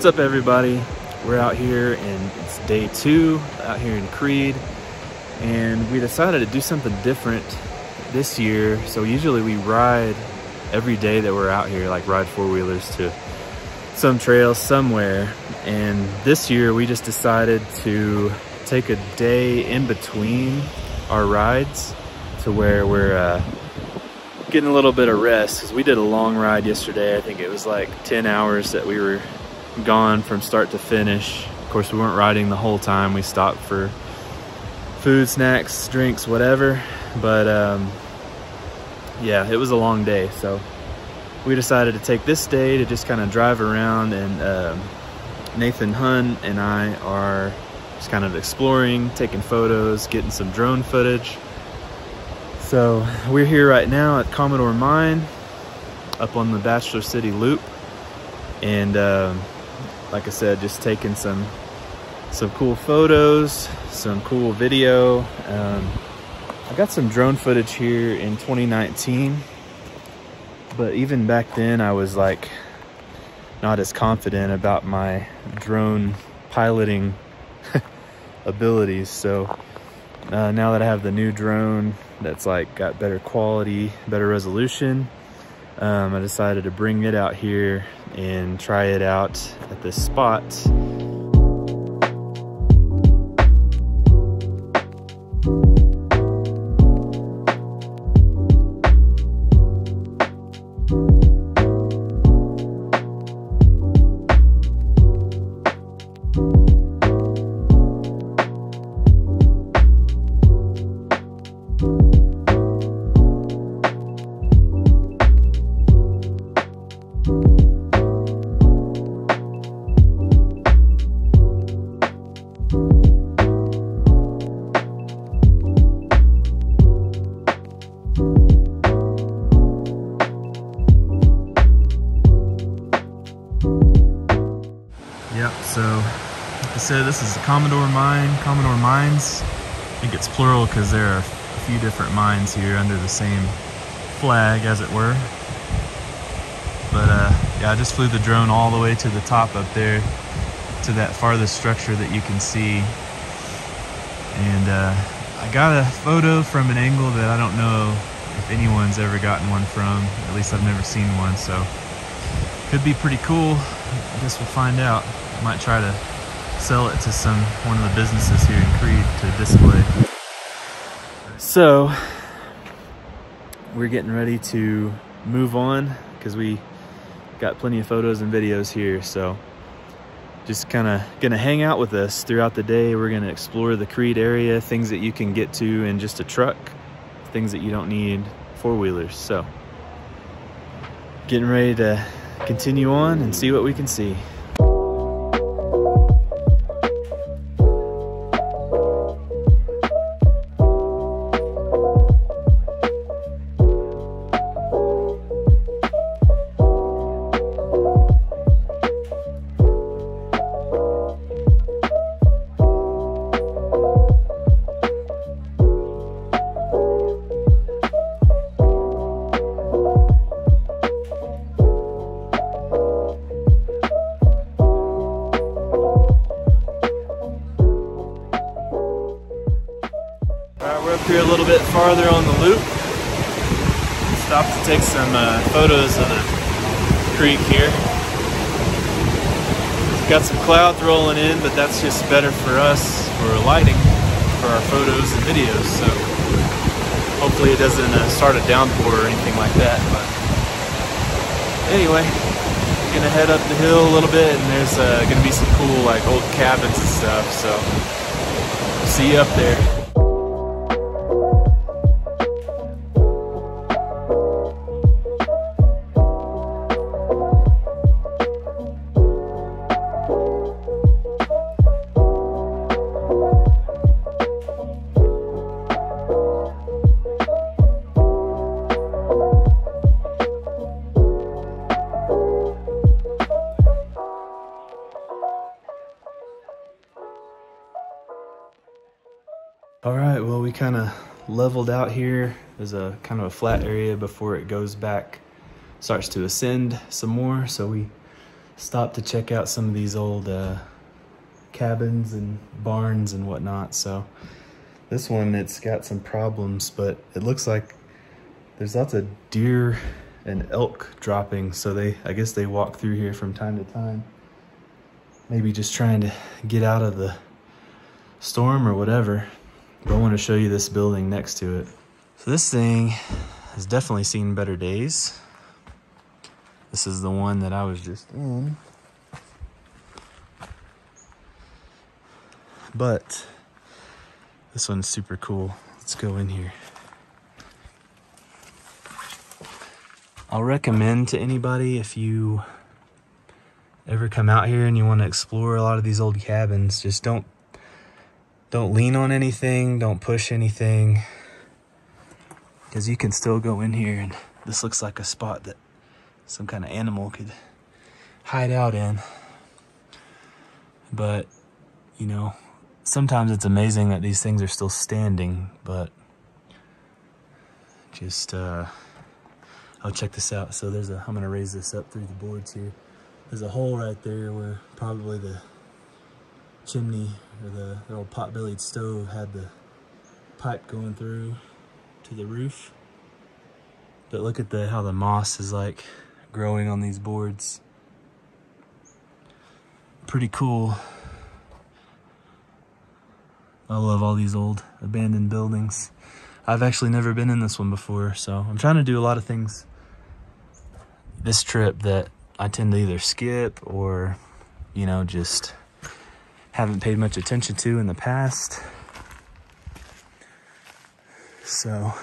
What's up everybody? We're out here and it's day two out here in Creede and we decided to do something different this year. So usually we ride every day that we're out here, like ride four-wheelers to some trail somewhere. And this year we just decided to take a day in between our rides to where we're uh, getting a little bit of rest because we did a long ride yesterday. I think it was like 10 hours that we were gone from start to finish. Of course, we weren't riding the whole time. We stopped for food, snacks, drinks, whatever. But um, yeah, it was a long day. So we decided to take this day to just kind of drive around and um, Nathan Hun and I are just kind of exploring, taking photos, getting some drone footage. So we're here right now at Commodore Mine up on the Bachelor City Loop. And um, like I said, just taking some some cool photos, some cool video. Um, I got some drone footage here in 2019, but even back then I was like not as confident about my drone piloting abilities. So uh, now that I have the new drone that's like got better quality, better resolution, um, I decided to bring it out here and try it out at this spot. Said, this is the Commodore Mine, Commodore Mines. I think it's plural because there are a few different mines here under the same flag, as it were. But uh, yeah, I just flew the drone all the way to the top up there to that farthest structure that you can see. And uh, I got a photo from an angle that I don't know if anyone's ever gotten one from. At least I've never seen one, so could be pretty cool. I guess we'll find out. I might try to sell it to some one of the businesses here in Creede to display. So we're getting ready to move on because we got plenty of photos and videos here. So just kind of gonna hang out with us throughout the day. We're gonna explore the Creede area, things that you can get to in just a truck, things that you don't need four wheelers. So getting ready to continue on and see what we can see. Alright, we're up here a little bit farther on the loop. Stopped to take some uh, photos of the creek here. Got some clouds rolling in, but that's just better for us for lighting for our photos and videos. So hopefully it doesn't uh, start a downpour or anything like that. But anyway, gonna head up the hill a little bit, and there's uh, gonna be some cool like old cabins and stuff. So see you up there. Kind of leveled out here. There's a kind of a flat area before it goes back, starts to ascend some more. So we stopped to check out some of these old uh, cabins and barns and whatnot. So this one, it's got some problems, but it looks like there's lots of deer and elk dropping. So they, I guess they walk through here from time to time. Maybe just trying to get out of the storm or whatever. But I want to show you this building next to it. So this thing has definitely seen better days. This is the one that I was just in. But this one's super cool. Let's go in here. I'll recommend to anybody if you ever come out here and you want to explore a lot of these old cabins, just don't don't lean on anything, don't push anything. Cuz you can still go in here and this looks like a spot that some kind of animal could hide out in. But, you know, sometimes it's amazing that these things are still standing, but just, uh, oh, check this out. So there's a, I'm gonna raise this up through the boards here. There's a hole right there where probably the chimney or the, the old pot-bellied stove had the pipe going through to the roof. But look at the how the moss is like growing on these boards. Pretty cool. I love all these old abandoned buildings. I've actually never been in this one before, so I'm trying to do a lot of things this trip that I tend to either skip or, you know, just haven't paid much attention to in the past. So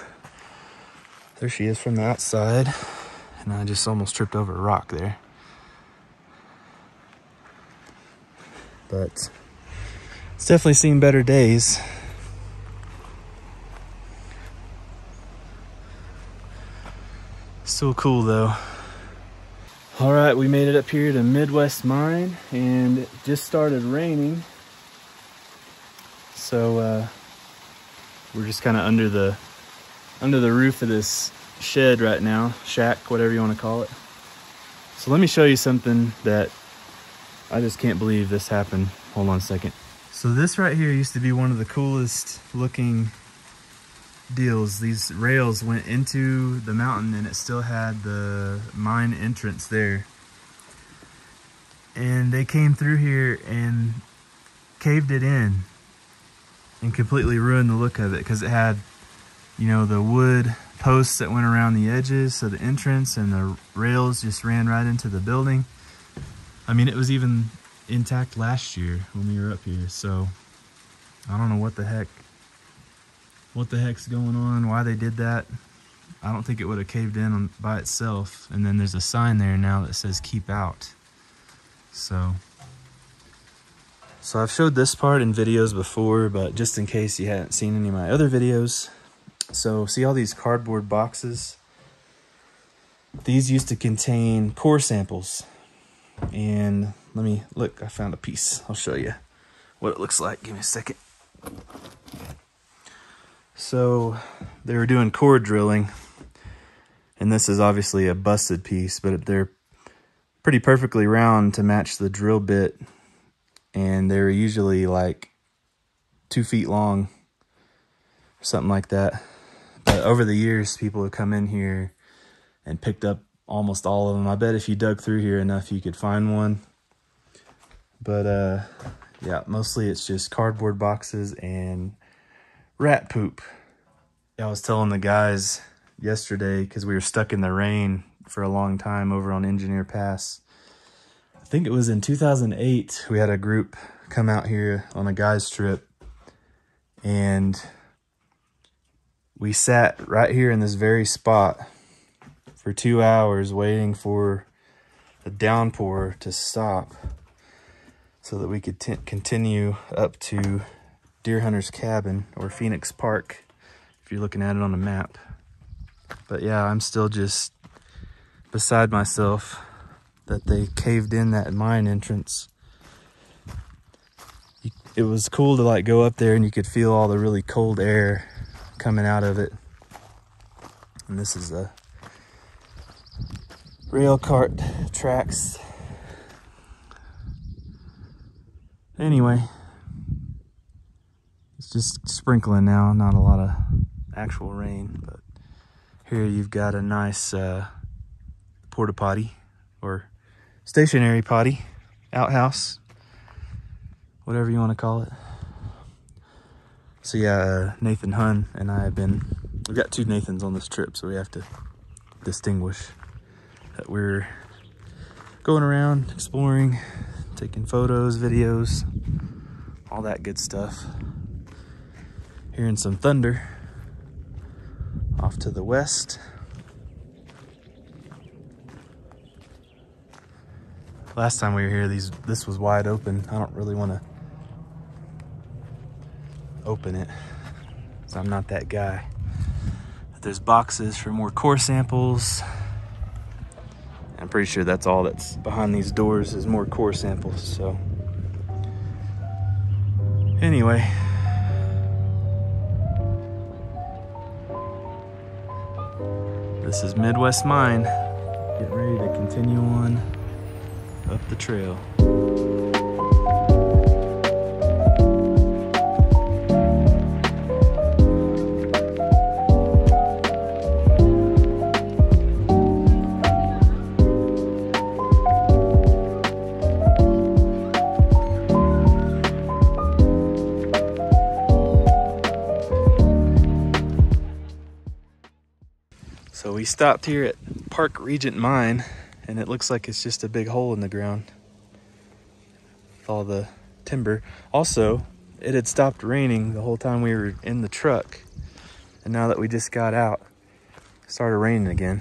there she is from the outside. And I just almost tripped over a rock there. But it's definitely seen better days. Still cool though. All right, we made it up here to Midwest Mine and it just started raining. So uh, we're just kind of under the under the roof of this shed right now, shack, whatever you want to call it. So let me show you something that I just can't believe this happened. Hold on a second. So this right here used to be one of the coolest looking deals. These rails went into the mountain and it still had the mine entrance there. And they came through here and caved it in and completely ruined the look of it because it had, you know, the wood posts that went around the edges so the entrance and the rails just ran right into the building. I mean, it was even intact last year when we were up here, so I don't know what the heck what the heck's going on, why they did that. I don't think it would have caved in on, by itself. And then there's a sign there now that says keep out. So, so I've showed this part in videos before, but just in case you hadn't seen any of my other videos. So see all these cardboard boxes? These used to contain core samples. And let me, look, I found a piece. I'll show you what it looks like. Give me a second. So they were doing core drilling, and this is obviously a busted piece, but they're pretty perfectly round to match the drill bit, and they're usually like two feet long, something like that. But over the years, people have come in here and picked up almost all of them. I bet if you dug through here enough, you could find one. But uh, yeah, mostly it's just cardboard boxes and rat poop. Yeah, I was telling the guys yesterday because we were stuck in the rain for a long time over on Engineer Pass. I think it was in 2008 we had a group come out here on a guys trip and we sat right here in this very spot for two hours waiting for the downpour to stop so that we could continue up to Deer Hunter's Cabin or Phoenix Park if you're looking at it on a map. But yeah, I'm still just beside myself that they caved in that mine entrance. It was cool to like go up there and you could feel all the really cold air coming out of it. And this is a rail cart tracks Anyway, just sprinkling now, not a lot of actual rain, but here you've got a nice uh, porta potty or stationary potty, outhouse, whatever you want to call it. So yeah, uh, Nathan Hun and I have been, we've got two Nathans on this trip, so we have to distinguish that we're going around, exploring, taking photos, videos, all that good stuff. Hearing some thunder off to the west. Last time we were here, these this was wide open. I don't really want to open it, so I'm not that guy. But there's boxes for more core samples. I'm pretty sure that's all that's behind these doors is more core samples, so. Anyway. This is Midwest Mine. Getting ready to continue on up the trail. So we stopped here at Park Regent Mine and it looks like it's just a big hole in the ground with all the timber. Also, it had stopped raining the whole time we were in the truck. And now that we just got out, it started raining again.